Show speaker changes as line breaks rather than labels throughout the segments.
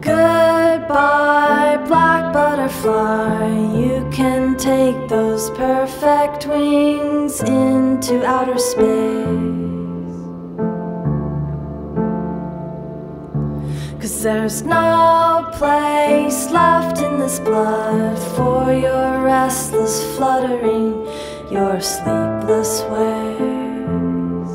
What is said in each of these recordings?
Goodbye, black butterfly. You can take those perfect wings into outer space. Cause there's no place left in this blood for your restless fluttering, your sleepless ways.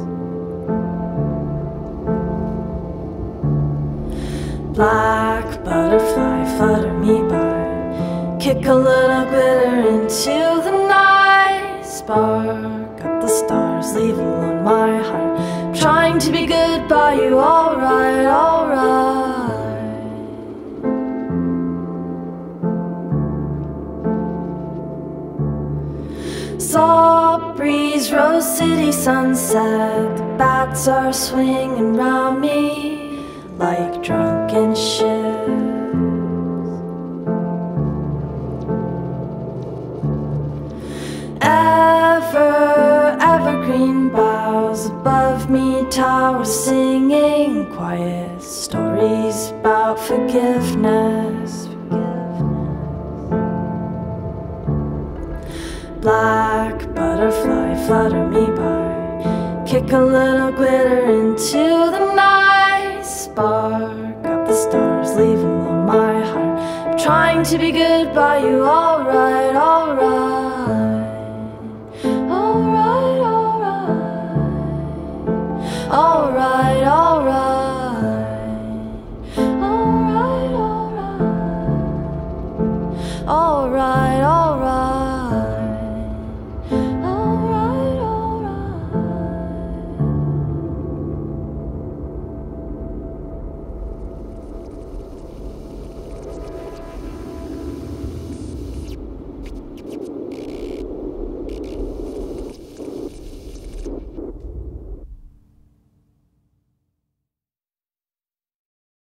Black butterfly, flutter me by. Kick a little glitter into the night. Spark up the stars, leave alone my heart. Trying to be good by you, alright, alright. Salt breeze, Rose City sunset. The bats are swinging round me like drunken ships. Ever, evergreen boughs above me tower singing quiet stories about forgiveness. black butterfly, flutter me by. Kick a little glitter into the night. Spark up the stars, leaving on my heart. I'm trying to be good by you, alright, alright. Alright, alright. Alright, alright. Alright, alright.